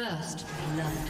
First blood.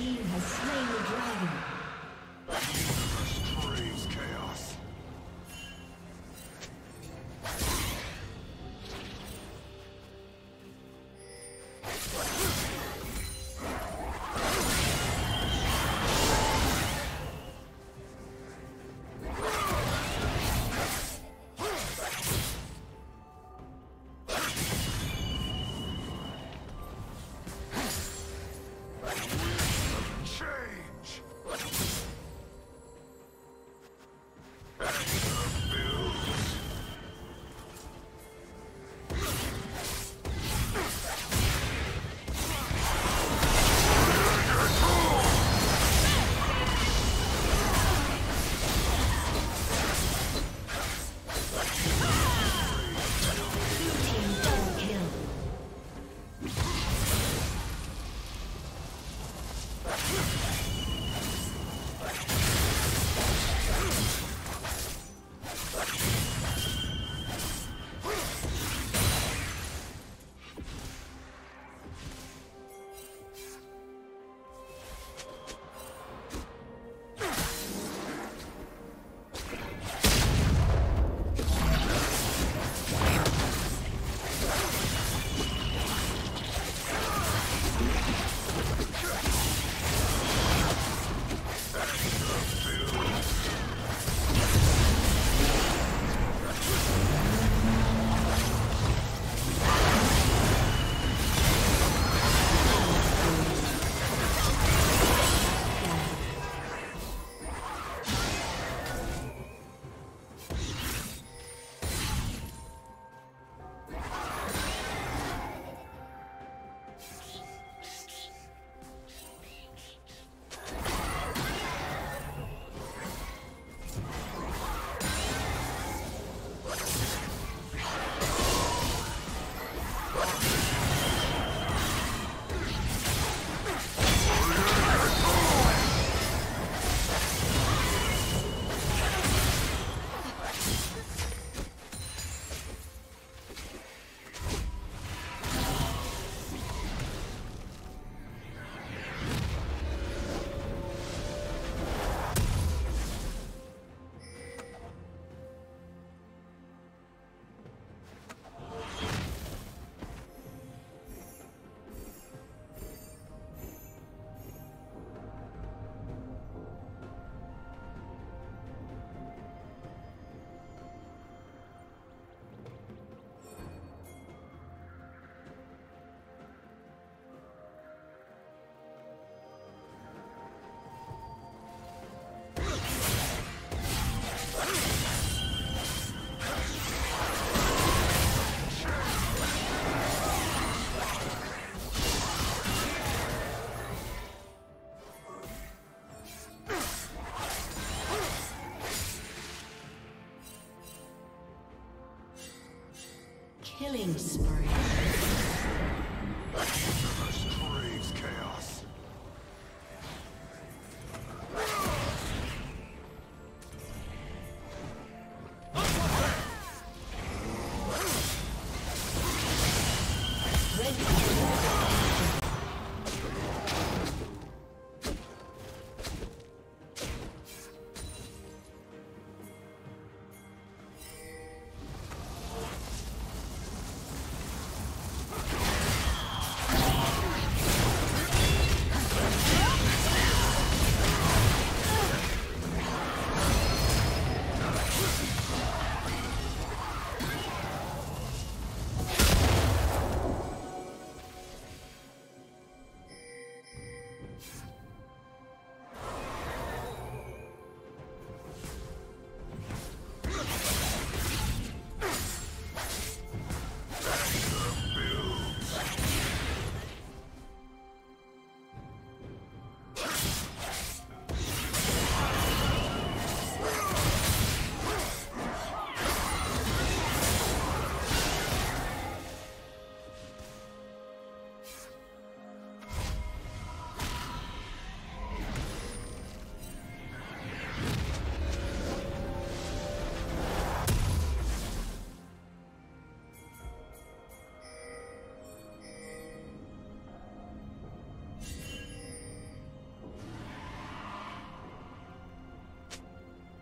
team has slain.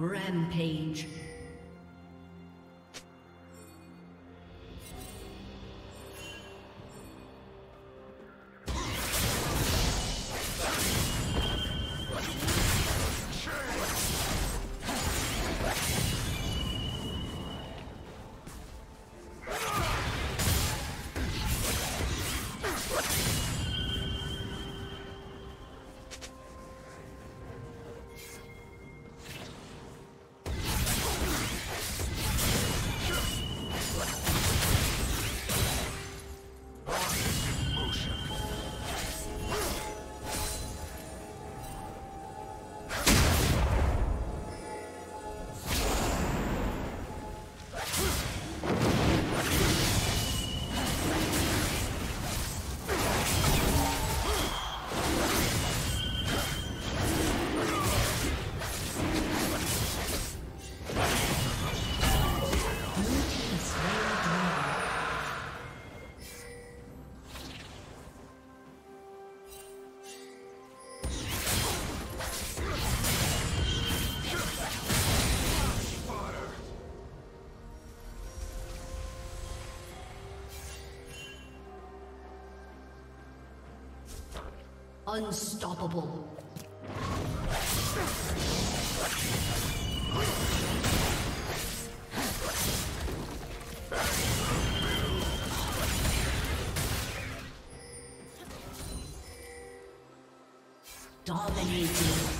Rampage. Unstoppable. Dominating.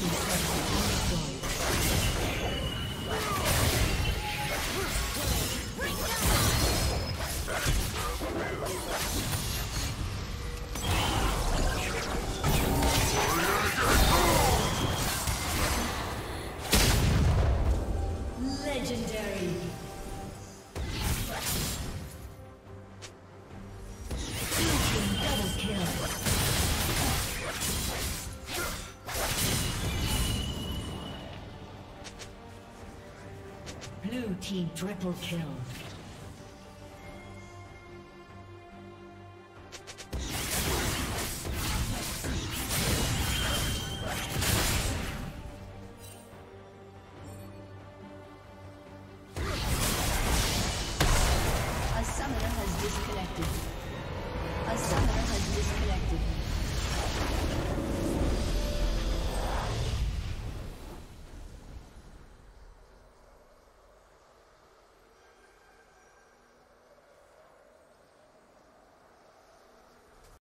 Team triple kill.